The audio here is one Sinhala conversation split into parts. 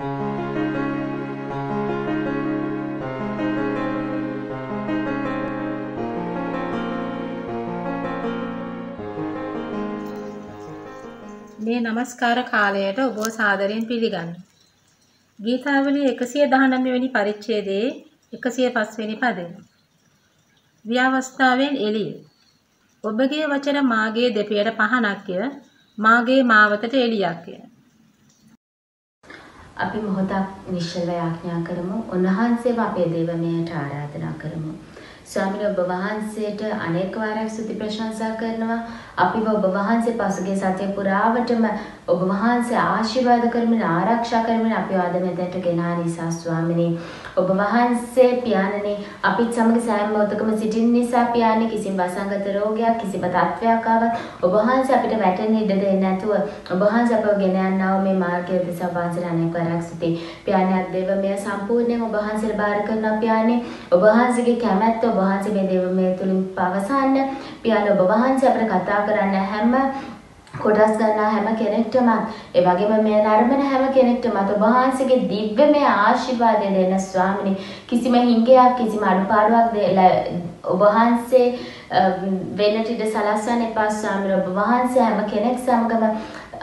මේ নমස්කාර කාලයට ඔබ සාදරයෙන් පිළිගන්න. ගීතාවලිය 119 වෙනි පරිච්ඡේදයේ 105 වෙනි පදය. ව්‍යවස්ථාවෙන් එළිය. ඔබගේ වචන මාගේ දෙපයට පහනක්ය, මාගේ මාවතට එළියක්ය. අපි මොහොතක් නිශ්චලව යාඥා කරමු. උන්වහන්සේව අපේ දේවමයට ආරාධනා කරමු. ස්වාමීන් ඔබ වහන්සේට අනේක වාරයක් ස්තුති ප්‍රශංසා කරනවා. අපිව ඔබ වහන්සේ පසුගිය සතිය පුරාවටම ඔබ වහන්සේ ආශිර්වාද කරමින් ආරක්ෂා කරමින් අපිව අද මෙතනට ගෙනා නිසා ස්වාමිනේ. ඔබ වහන්සේ පියාණනේ අපිත් සමග සෑම මොහොතකම සිටින නිසා පියාණනේ කිසිම වසංගත රෝගයක් කිසිම තත්වයක් ආවත් ඔබ වහන්සේ අපිට වැටෙන්න ඉඩ දෙන්නේ නැතුව ඔබ වහන්සේ අපව ගෙන යනවා මේ මාර්ගය දෙස වහන්සේ අනේක වරක් සිටි පියාණනේ දේවමය සම්පූර්ණයෙන් ඔබ වහන්සේට බාර කරනවා පියාණනේ. ඔබ වහන්සේගේ කැමැත්ත ඔබ වහන්සේ මේ දේවමය තුලින් පවසන්න. පියාණනේ ඔබ වහන්සේ අපිට කතා කරන්න හැම කොටස් ගන්නා හැම කෙනෙක්ටම ඒ වගේම මේ නරඹන හැම කෙනෙක්ටම ඔබ වහන්සේගේ දිව්‍යමය ආශිර්වාදය දෙන්න ස්වාමිනේ. කිසිම හිංගයක් කිසිම අඩුපාඩුවක් ඔබ වහන්සේ වෙනට ඉඩ සලස්වන්න එපා ස්වාමිනේ. ඔබ වහන්සේ හැම කෙනෙක් සමගම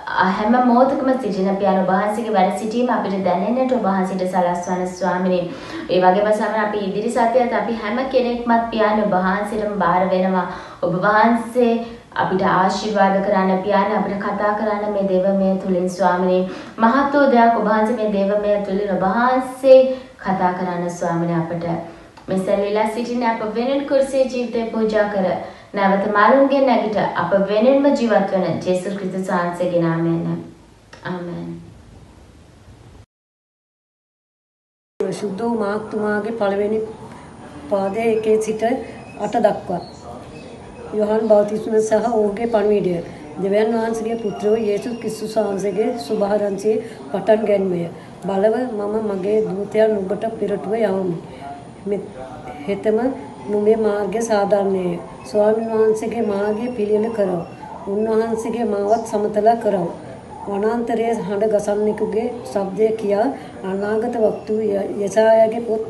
හැම මොහොතකම සිටින පියාණන් වහන්සේගේ වැඩ සිටීම අපිට දැනෙන්නට ඔබ වහන්සේට සලස්වන ස්වාමිනේ. ඒ වගේම සමහර අපි ඉදිරි සතියත් අපි හැම කෙනෙක්මත් පියාණන් වහන්සේටම බාර වෙනවා. ඔබ වහන්සේ අපිට ආශිර්වාද කරන්න පියාණන් අපිට කතා කරන්න මේ දේවමය තුලින් ස්වාමිනේ මහත් වූ දෙයක් ඔබ වහන්සේ මේ දේවමය තුලින් ඔබ වහන්සේ කතා කරන්න ස්වාමිනේ අපට මේ සැලවිලා සිටින අප වෙනත් කුර්සියේ ජීවිතේ පූජා කර නැවත මාළුන්ගේ නැගිට අප වෙනින්ම ජීවත් වන ජේසුස් ක්‍රිස්තුස් වහන්සේගේ නාමයෙන් ආමෙන් සුද්ධ මාක්තුමාගේ පළවෙනි පාදයේ එකේ සිට අට දක්වා යොහන් බෞතිස්ම සහ ඔහුගේ පණිවිඩය දෙවියන් වහන්සේගේ පුත්‍රව යේසුස් ක්‍රිස්තුස් වහන්සේගේ සුභාරංචියේ පටන් ගැනීමය. බලව මම මගේ දූතයන් ඔබට පෙරටුව යවමි. හෙතම නුඹේ මාර්ගය සාධාරණය. ස්වාමීන් වහන්සේගේ මාර්ගය පිළියෙල කරව. උන්වහන්සේගේ මාවත් සමතල කරව. වනාන්තරයේ හඬ ගසන්නෙකුගේ ශබ්දය කියා අනාගත වක්තු යසායාගේ පොත්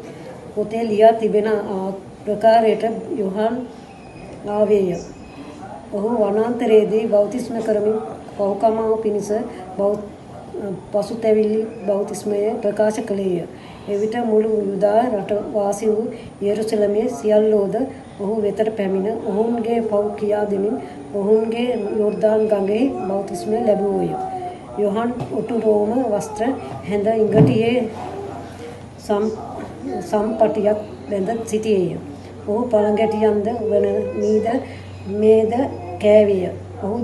පොතේ ලියා තිබෙන ප්‍රකාරයට යොහන් ආවේය. ඔහු වනාන්තරයේදී බෞතිස්ම කරමින් පෞකමාව පිණිස පසුතැවිලි බෞතිස්මය ප්‍රකාශ කළේය. එවිට මුළු යුදා රට වාසී වූ යෙරුසලමේ සියල්ලෝද ඔහු වෙතට පැමිණ ඔවුන්ගේ පව් කියා දෙමින් ඔවුන්ගේ යෝර්දාන් ගඟෙහි බෞතිස්මය ලැබුවෝය. යොහන් ඔටු රෝම වස්ත්‍ර හැඳ ඉඟටියේ සම්පටියක් බැඳ සිටියේය. ඔහු පළඟැටියන්ද වන මීද මේද කෑවිය. ඔහු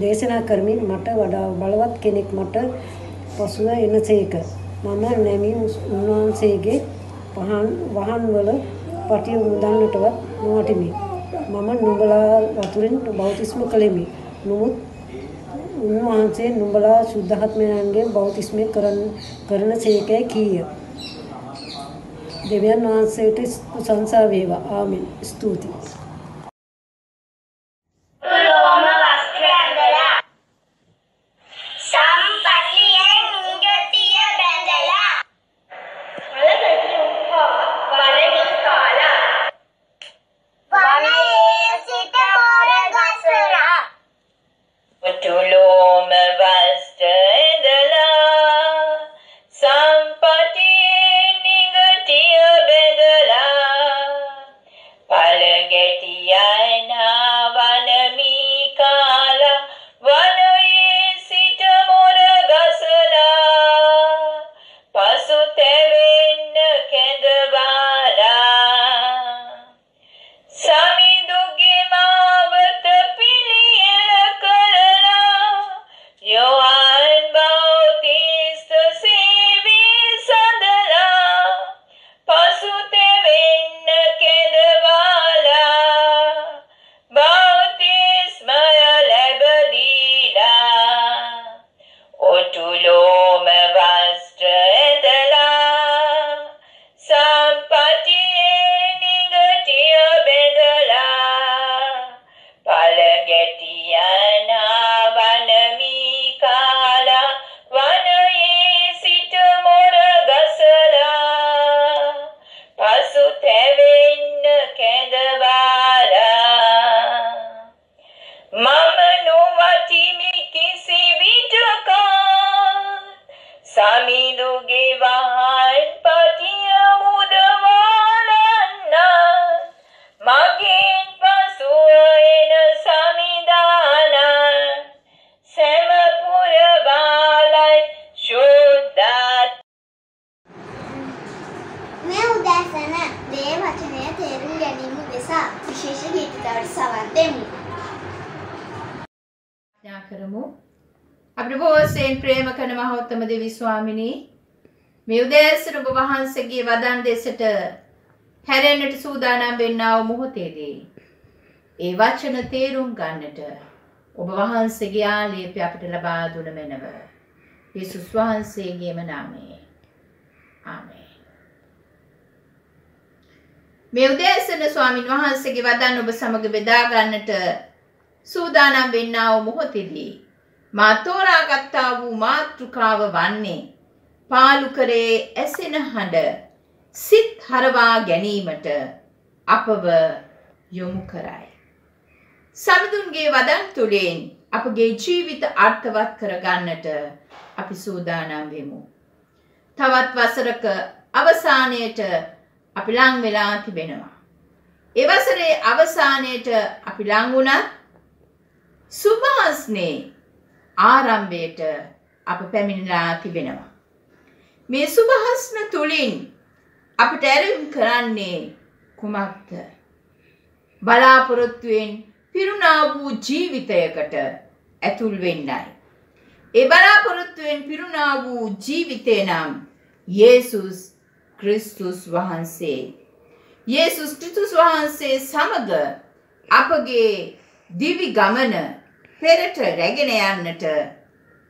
දේශනා කරමින් මට වඩා බලවත් කෙනෙක් මට පසුව එනසේක. මම නැමි උන්වහන්සේගේ පහන් වහන්වල පටිය මුදන්නටවත් නොවටිමි. මම නුඹලා වතුරෙන් බෞතිස්ම කළෙමි. නමුත් උන්වහන්සේ නුඹලා සුද්ධාත්මයන්ගේ බෞතිස්මය කරන කරන සේකයි කීය. දෙවියන් වහන්සේට ප්‍රශංසා වේවා. ආමෙන්. ස්තුතියි. විශේෂ ගීතවලට සවන් දෙමු. ඥා කරමු. අපිට බොහෝසෙන් ප්‍රේම කරන මහෞත්තම දෙවි ස්වාමිනී මේ උදෑසන ඔබ වහන්සේගේ වදන් දෙසට හැරෙන්නට සූදානම් වෙන්නා වූ මොහොතේදී ඒ වචන තේරුම් ගන්නට ඔබ වහන්සේගේ ආලේපය අපිට ලබා දුන මැනව. යේසුස් වහන්සේගේම නාමයෙන්. ආමේන්. මේ උදෑසන ස්වාමින් වහන්සේගේ වදන් ඔබ සමග බෙදා ගන්නට සූදානම් වෙන්නා වූ මොහොතේදී මා තෝරාගත්තා වූ මාතෘකාව වන්නේ පාලු කරේ ඇසෙන හඬ සිත් හරවා ගැනීමට අපව යොමු කරයි. සමිඳුන්ගේ වදන් තුළින් අපගේ ජීවිත අර්ථවත් කරගන්නට අපි සූදානම් වෙමු. තවත් වසරක අවසානයට අපි ලං වෙලා තිබෙනවා. ඒ වසරේ අවසානයට අපි ලං වුණත් සුභාස්නේ ආරම්භයට අප පැමිණලා තිබෙනවා. මේ සුභහස්න තුළින් අපට ඇරයුම් කරන්නේ කුමක්ද? බලාපොරොත්තුවෙන් පිරුණා වූ ජීවිතයකට ඇතුල් වෙන්නයි. ඒ බලාපොරොත්තුවෙන් පිරුණා වූ ජීවිතය නම් යේසුස් ක්‍රිස්තුස් වහන්සේ. යේසුස් ක්‍රිස්තුස් වහන්සේ සමග අපගේ දිවි ගමන පෙරට රැගෙන යන්නට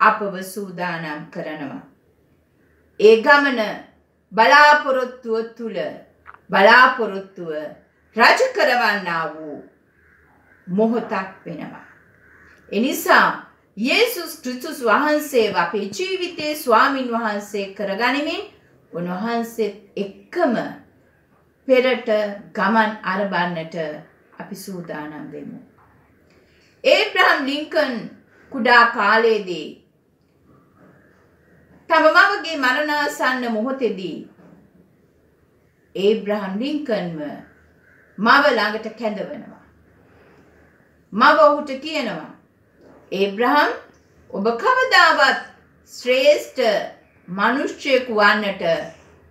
අපව සූදානම් කරනවා. ඒ ගමන බලාපොරොත්තුව තුළ බලාපොරොත්තුව රජ කරවන්නා වූ මොහොතක් වෙනවා. එනිසා යේසුස් ක්‍රිස්තුස් වහන්සේ අපේ ජීවිතයේ ස්වාමින් වහන්සේ කරගනිමින් උන්වහන්සේත් එක්කම පෙරට ගමන් අරබන්නට අපි සූදානම් වෙමු. ඒබ්‍රහම් ලින්කන් කුඩා කාලයේදී තම මවගේ මරණාසන්න මොහොතේදී ඒබ්‍රහම් ලින්කන්ව මව ළඟට කැඳවනවා. මව ඔහුට කියනවා ඒබ්‍රහම් ඔබ කවදාවත් ශ්‍රේෂ්ඨ මනුෂ්‍යයෙකු වන්නට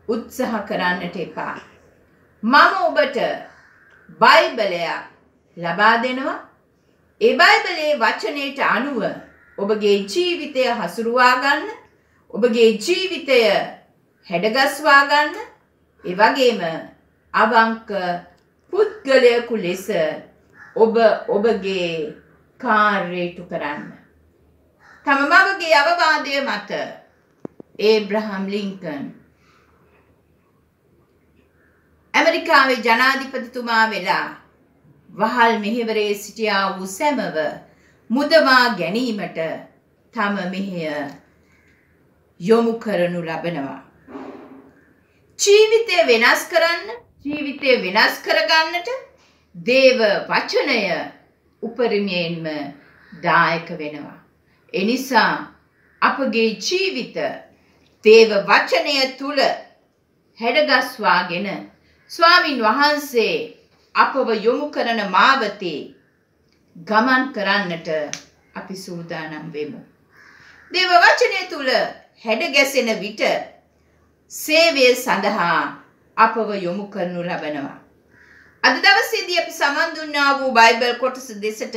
උත්සාහ කරන්නට එපා. මම ඔබට බයිබලයක් ලබා දෙනවා. ඒ බයිබලයේ වචනයට අනුව ඔබගේ ජීවිතය හසුරුවා ගන්න, ඔබගේ ජීවිතය හැඩගස්වා ගන්න, ඒ වගේම අවංක පුද්ගලයෙකු ලෙස ඔබ ඔබගේ කාර්යයටු කරන්න. තම මවගේ අවවාදය මත ඒබ්‍රහම් ලින්කන් ඇමරිකාවේ ජනාධිපතිතුමා වෙලා වහල් මෙහෙවරේ සිටියා වූ සැමව මුදවා ගැනීමට තම මෙහෙය යොමු කරනු ලබනවා. ජීවිතය වෙනස් කරන්න ජීවිතය වෙනස් කරගන්නට දේව වචනය උපරිමයෙන්ම දායක වෙනවා. එනිසා අපගේ ජීවිත දේව වචනය තුළ හැඩගස්වාගෙන ස්වාමින් වහන්සේ අපව යොමු කරන මාවතේ ගමන් කරන්නට අපි සූදානම් වෙමු. දේව වචනය තුළ හැඩගැසෙන විට සේවය සඳහා අපව යොමු කරනු ලබනවා. අද දවසේදී අපි සමන් දුන්නා වූ බයිබල් කොටස දෙසට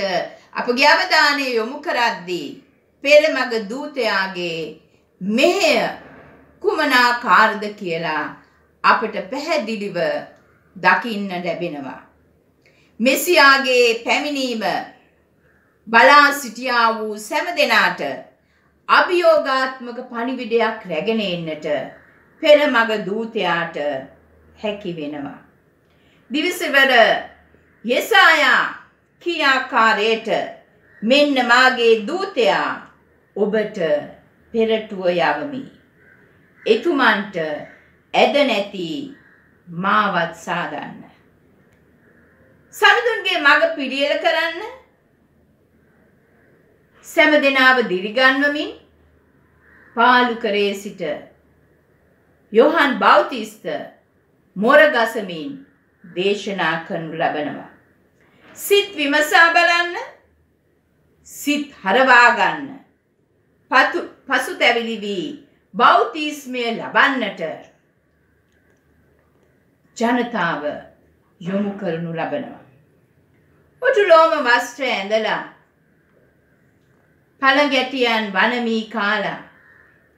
අපගේ අවධානය යොමු කරද්දී පෙරමග දූතයාගේ මෙහෙය කුමනාකාරද කියලා අපට පැහැදිලිව දකින්න ලැබෙනවා. මෙසියාගේ පැමිණීම බලා සිටියා වූ සැම දෙනාට අභියෝගාත්මක පණිවිඩයක් රැගෙන එන්නට පෙරමග දූතයාට හැකි වෙනවා. දිවිසවර යෙසායා කියාකාරයට මෙන්න මාගේ දූතයා ඔබට පෙරටුව යවමි. එතුමන්ට ඇද නැති මාවත් සාගන්න. සමිඳුන්ගේ මඟ පිළියෙල කරන්න සැම දෙනාව දිරිගන්වමින් පාලු කරේ සිට යොහන් බෞතිස්ත මොරගසමින් දේශනා කරනු ලබනවා. සිත් විමසා බලන්න සිත් හරවාගන්න පතු පසුතැවිලි වී බෞතිස්මය ලබන්නට ජනතාව යොමු කරනු ලබනවා. ඔටුලෝම වස්ත්‍ර ඇඳලා පළගැටියන් වනමී කාලා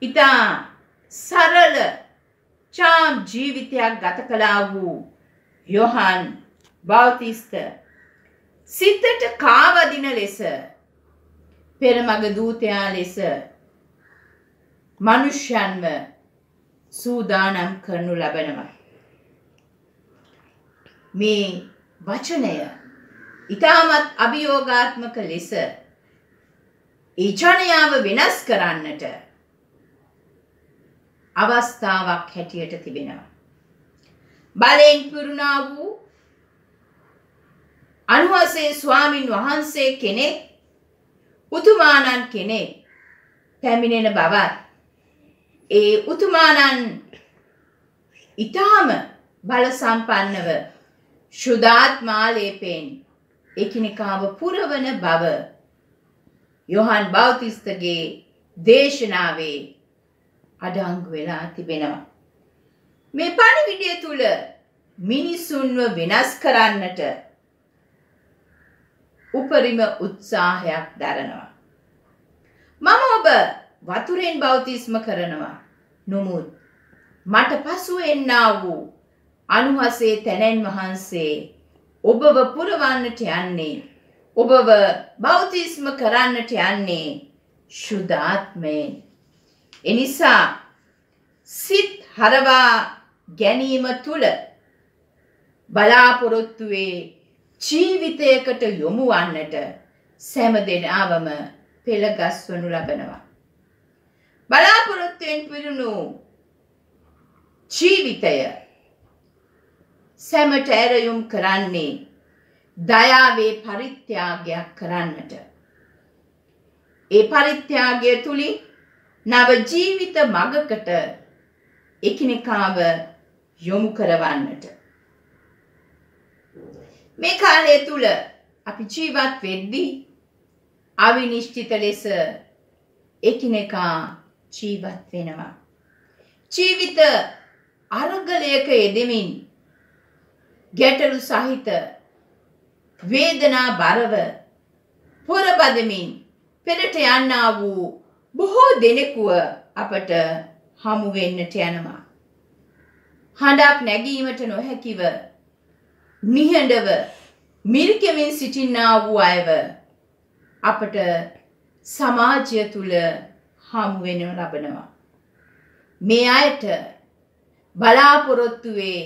ඉතා සරල චාම් ජීවිතයක් ගත කලා වූ යොහන් බෞතිස්ත සිතට කාවදින ලෙස පෙරමග දූතයා ලෙස මනුෂ්‍යන්ව සූදානම් කරනු ලබනවා. මේ වචනය ඉතාමත් අභියෝගාත්මක ලෙස ඒ ජනයාව වෙනස් කරන්නට අවස්ථාවක් හැටියට තිබෙනවා. බලයෙන් පුරුණා වූ අනුවසේ ස්වාමින් වහන්සේ කෙනෙක් උතුමානන් කෙනෙක් පැමිණෙන බවත් ඒ උතුමානන් ඉතාම බල සම්පන්නව ශුද්ධාත්මාලේපෙන් එකිනෙකාව පුරවන බව යොහන් බෞතිස්තගේ දේශනාවේ අඩංගු වෙලා තිබෙනවා. මේ පණිවිඩය තුළ මිනිසුන්ව වෙනස් කරන්නට උපරිම උත්සාහයක් දරනවා. මම ඔබ වතුරෙන් බෞතිස්ම කරනවා. නොමුත් මට පසු එන්නා වූ අනුහසේ තැනැන් වහන්සේ ඔබව පුරවන්නට යන්නේ ඔබව බෞතිස්ම කරන්නට යන්නේ ශුද්ධාත්මයෙන්. එනිසා සිත් හරවා ගැනීම තුළ බලාපොරොත්තුවේ ජීවිතයකට යොමු වන්නට සෑම දෙනාවම පෙළගස්වනු ලබනවා. බලාපොරොත්තුවෙන් පිරුණු ජීවිතය සැමට ඇරයුම් කරන්නේ දයාවේ පරිත්‍යාගයක් කරන්නට. ඒ පරිත්‍යාගය තුළින් නව ජීවිත මගකට එකිනෙකාව යොමු කරවන්නට. මේ කාලය තුළ අපි ජීවත් වෙද්දී අවිනිශ්චිත ලෙස එකිනෙකා ජීවත් වෙනවා. ජීවිත අරගලයක යෙදෙමින් ගැටලු සහිත වේදනා බරව පොරබදමින් පෙරට යන්නා වූ බොහෝ දෙනෙකුව අපට හමු වෙන්නට යනවා. හඬක් නැගීමට නොහැකිව නිහඬව මිරිකෙමින් සිටින්නා වූ අයව අපට සමාජය තුළ හමු වෙනු ලබනවා. මේ අයට බලාපොරොත්තුවේ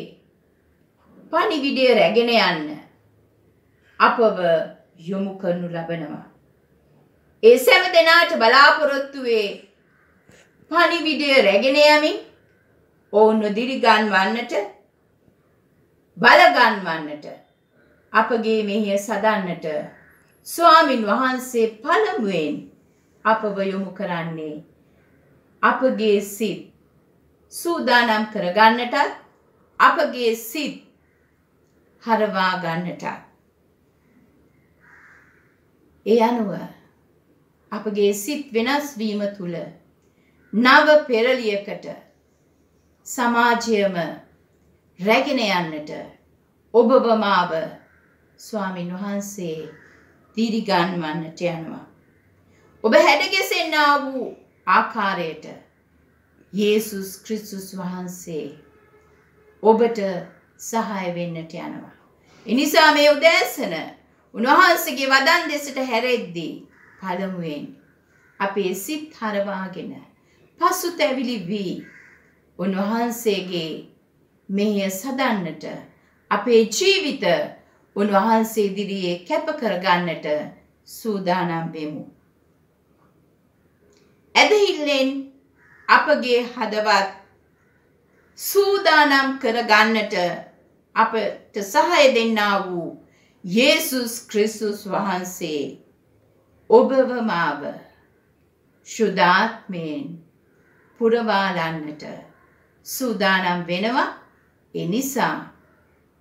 පණිවිඩය රැගෙන යන්න අපව යොමු කරනු ලබනවා. ඒ සැම දෙනාට බලාපොරොත්තුවේ පණිවිඩය රැගෙන යමින් ඔවුන්ව දිරිගන්වන්නට බලගන්වන්නට අපගේ මෙහිය සදන්නට ස්වාමින් වහන්සේ පළමුවෙන් අපව යොමු කරන්නේ අපගේ සිත් සූදානම් කරගන්නටත් අපගේ සිත් හරවා ගන්නටත් ඒ අනුව අපගේ සිත් වෙනස් වීම තුළ නව පෙරලියකට සමාජයම රැගෙන යන්නට ඔබව මාව ස්වාමින් වහන්සේ දිරිගන්වන්නට යනවා. ඔබ හැඩගෙසෙන්නා වූ ආකාරයට යේසුස් ක්‍රිස්තුස් වහන්සේ ඔබට සහාය වෙන්නට යනවා. එනිසා මේ උදෑසන උන්වහන්සේගේ වදන් දෙසට හැරෙද්දී පළමුවෙන් අපේ සිත් හරවාගෙන පසුතැවිලි වී උන්වහන්සේගේ මෙහෙය සදන්නට අපේ ජීවිත උන්වහන්සේ ඉදිරියේ කැප කරගන්නට සූදානම් වෙමු. ඇදහිල්ලෙන් අපගේ හදවත් සූදානම් කරගන්නට අපට සහය දෙන්නා වූ යේසුස් ක්‍රිස්තුස් වහන්සේ ඔබව මාව ශුද්ධාත්මයෙන් පුරවාලන්නට සූදානම් වෙනවා. ඒ නිසා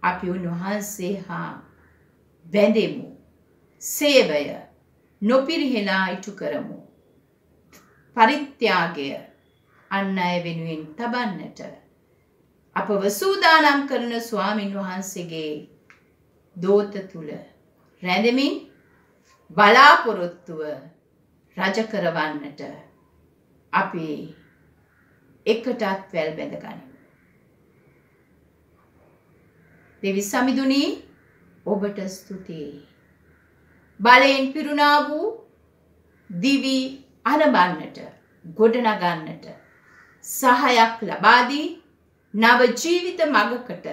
අපි උන්වහන්සේ හා බැඳෙමු සේවය නොපිරිහෙලා ඉටු කරමු. පරිත්‍යාගය අන් අය වෙනුවෙන් තබන්නට අපව සූදානම් කරන ස්වාමින් වහන්සේගේ දෝත තුල රැඳෙමින් බලාපොරොත්තුව රජ කරවන්නට අපි එකටත් වැල් බැඳ ගනිමු. දෙවි සමිඳුනි ඔබට ස්තුතියි. බලයෙන් පිරුණා වූ දිවි අනබන්නට ගොඩනගන්නට සහයක් ලබා දී නව ජීවිත මගකට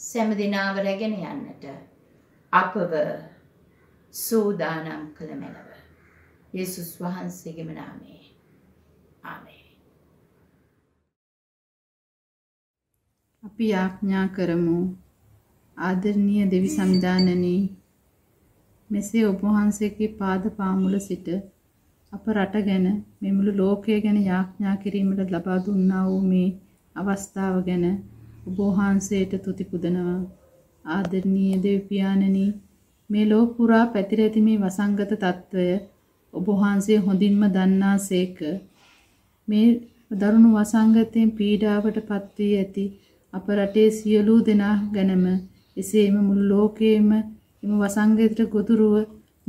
සෑම දිනාව රැගෙන යන්නට අපව සූදානම් කළ මැනව. යේසුස් වහන්සේගේම නාමයේ. ආමේන්. අපි යාඥා කරමු ආදරණීය දෙවි සමිදානනී මෙසේ ඔබ වහන්සේගේ පාද පාමුල සිට අප රට ගැන මෙමුළු ලෝකය ගැන යාඥා කිරීමට ලබා දුන්නා වූ මේ අවස්ථාව ගැන ඔබ වහන්සේට තුති පුදනවා. ආදරණීය දෙවියාණනි මේ ලෝක පුරා පැතිර ඇති මේ වසංගත తত্ত্বය ඔබ වහන්සේ හොඳින්ම දන්නාසේක. මේ දරුණු වසංගතයෙන් පීඩාවට පත් වී ඇති අප රටේ සියලු දෙනා ගැනම එසේම මුළු ලෝකයේම එම වසංගතයට ගොදුරුව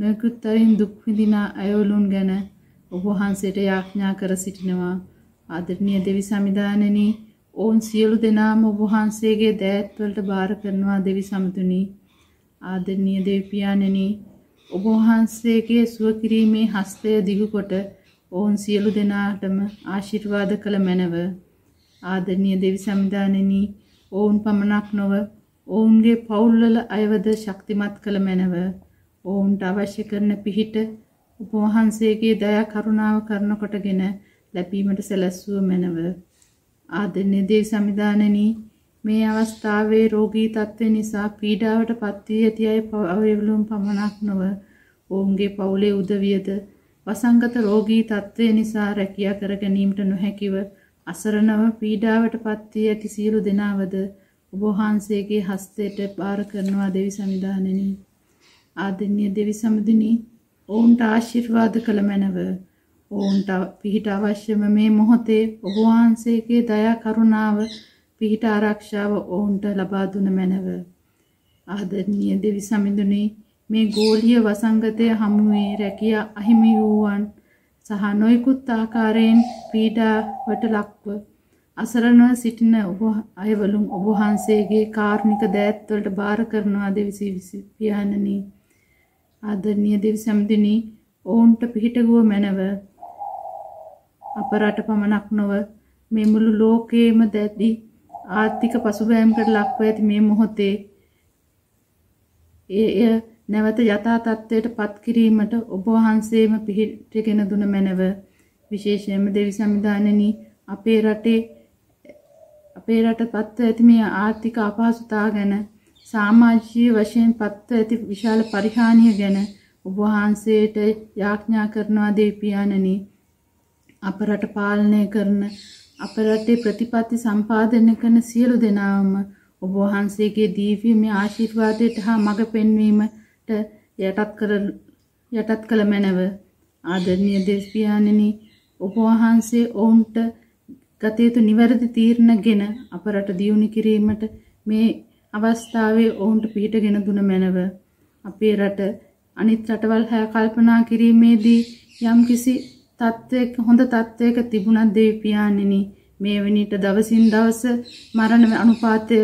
නොයෙකුත් අරින් දුක් විඳින අයවලුන් ගැන ඔබ වහන්සේට යාඥා කර සිටිනවා. ආදරණීය දෙවි සමිදානනි ඔවුන් සියලු දෙනාම ඔබ වහන්සේගේ දෑත් වලට බාර කරනවා දෙවි සමතුනි. ආදරණීය දෙවි පියාණනි ඔබ වහන්සේගේ සුව කිරීමේ හස්තය දිගු කොට ඔවුන් සියලු දෙනාටම ආශිර්වාද කළ මැනව. ආදරණීය දෙවි සමිදානනි ඔවුන් පමණක් නොව ඔවුන්ගේ පවුල්වල අයවද ශක්තිමත් කළ මැනව. ඔවුන්ට අවශ්‍ය කරන පිහිට උපවහන්සේගේ දයා කරුණාව කරන කොටගෙන ලැබීමට සැලැස්සුව මැනව. ආදරණීය දේව සමිදානනි මේ අවස්ථාවේ රෝගී තත්ත්වය නිසා පීඩාවට පත්වී ඇති අය අවයවලුන් පමණක් නොව ඔවුන්ගේ පවුලේ උදවියද වසංගත රෝගී තත්ත්වය නිසා රැකියා කර ගැනීමට නොහැකිව අසරණව පීඩාවට පත්වී ඇති සියලු දෙනාවද ඔබ වහන්සේගේ හස්තයට බාර කරනවා දෙවි සමිදානනි ආදරණීය දෙවි සමිඳුනි ඔවුන්ට ආශිර්වාද කළ මැනව. ඔවුන්ට පිහිට අවශ්‍යම මේ මොහොතේ ඔබ වහන්සේගේ දයා කරුණාව පිහිට ආරක්ෂාව ඔවුන්ට ලබා දුන මැනව. ආදරණීය දෙවි සමිඳුනි මේ ගෝලීය වසංගතය හමුවේ රැකියා අහිමි වූවන් සහ නොයෙකුත් ආකාරයෙන් පීඩාවට ලක්ව අසරණව සිටින ඔබ අයවලුන් ඔබ වහන්සේගේ කාරුණික දෑත් වලට බාර කරනවා දෙවිසි පියාණනි ආදරණීය දෙවි සම්දිනී ඔවුන්ට පිහිටගුව මැනව අප රට පමණක් නොව මේ මුළු ලෝකයේම දැඩි ආර්ථික පසුබෑමකට ලක්ව ඇති මේ මොහොතේ එය නැවත යථා තත්ත්වයට පත් කිරීමට ඔබ වහන්සේම පිහිටගෙන දුන මැනව. විශේෂයෙන්ම දෙවි සමිදානනි අපේ රටේ අපේ රට පත්ව ඇති මේ ආර්ථික අපහසුතා ගැන සමාජීය වශයෙන් පත්ව ඇති විශාල පරිහානිය ගැන ඔබ වහන්සේට යාඥා කරනවා දෙවියන්නි අප රට පාලනය කරන අප රටේ ප්‍රතිපත්ති සම්පාදනය කරන සියලු දෙනාම ඔබ වහන්සේගේ දීව්‍යමය ආශිර්වාදයට හා මඟ පෙන්වීමට යටත් කර යටත් කළ මැනව. ආදරණීය දේශපියාණෙනි ඔබ වහන්සේ ඔවුන්ට ගත යුතු නිවැරදි තීරණගෙන අප රට දියුණු කිරීමට මේ අවස්ථාවේ ඔවුන්ට පිහිටගෙන දුන මැනව. අපේ රට අනිත් රටවල් හැ කල්පනා කිරීමේදී යම්කිසි තත්ත්වයක හොඳ තත්ත්වයක තිබුණත් දෙවිපියාණෙනි මේ වෙනිට දවසින් දවස මරණ අනුපාතය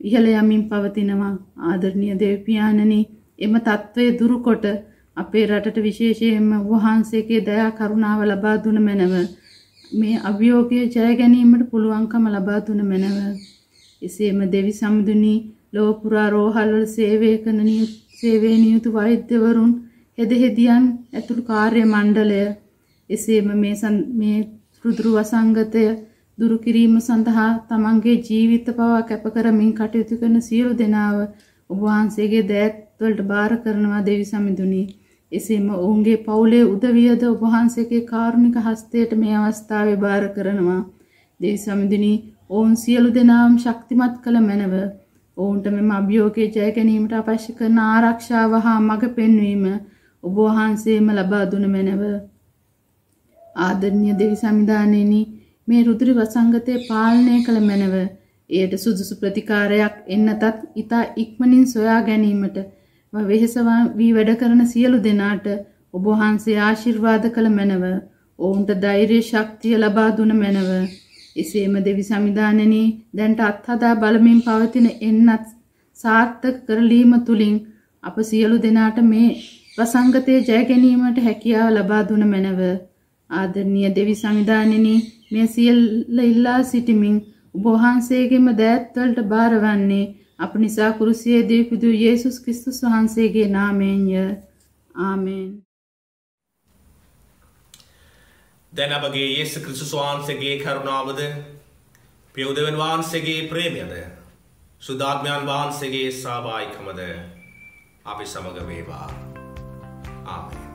ඉහළ යමින් පවතිනවා. ආදරණීය දෙවිපියාණෙනි එම తත්වය දුරුකොට අපේ රටට විශේෂයෙන්ම වහන්සේගේ දයා කරුණාව ලබා දුන මැනව. මේ අභියෝගය ජය ගැනීමට පුළුවන්කම ලබා දුන මැනව. එසේම දෙවි සම්දුනි ලෝව පුරා රෝහල්වල සේවය කරන සේවයේ නියුතු වෛද්‍යවරුන් හෙදහෙදියන් ඇතුළු කාර්ය මණ්ඩලය එසේම මේ මේ රුදුරු වසංගතය දුරු කිරීම සඳහා තමන්ගේ ජීවිත පවා කැප කරමින් කටයුතු කරන සියලු දෙනාව ඔබ වහන්සේගේ දෑත් වලට බාර කරනවා දෙවි සමිඳුනි. එසේම ඔවුන්ගේ පවුලේ උදවියද ඔබ වහන්සේගේ කාරුණික හස්තයට මේ අවස්ථාවේ බාර කරනවා. දෙවි සමිඳිනී ඔවුන් සියලු දෙනාම ශක්තිමත් කළ මැනව ඔවුන්ට මෙම අභියෝගය ජය ගැනීමට අවශ්‍ය කරන ආරක්ෂාව හා මඟ පෙන්වීම ඔබ වහන්සේම ලබා දුන මැනව. ආදරණීය දෙවි සමිධානයෙනි මේ රුධිර වසංගතය පාලනය කළ මැනව එයට සුදුසු ප්‍රතිකාරයක් එන්නතත් ඉතා ඉක්මනින් සොයා ගැනීමට වෙහෙස වී වැඩ කරන සියලු දෙනාට ඔබ වහන්සේ ආශිර්වාද කළ මැනව ඔවුන්ට ධෛර්ය ශක්තිය ලබා දුන මැනව එසේම දෙවි සමිධානනී දැන්ට අත්හදා බලමින් පවතින එන්නත් සාර්ථක කරලීම තුළින් අප සියලු දෙනාට මේ වසංගතය ජයගැනීමට හැකියාව ලබා දුන මැනව. ආදරණීය දෙවි සමිධානනී මේ සියල්ල ඉල්ලා සිටිමින් උබවහන්සේගේම දෑත්වලට භාරවන්නේ අප නිසා කුරුසියේ දීපිදු යේසුස් කිස්තුස් වහන්සේගේ නාමයෙන්ය. ආමේන්. දැන් අපගේ යේසු ක්‍රිස්තුස් වහන්සේගේ කරුණාවද පියුදෙවන් වහන්සේගේ ප්‍රේමයද සුදාත්මයන් වහන්සේගේ සහභාගිකමද අපි සමග වේවා. ආමේන්.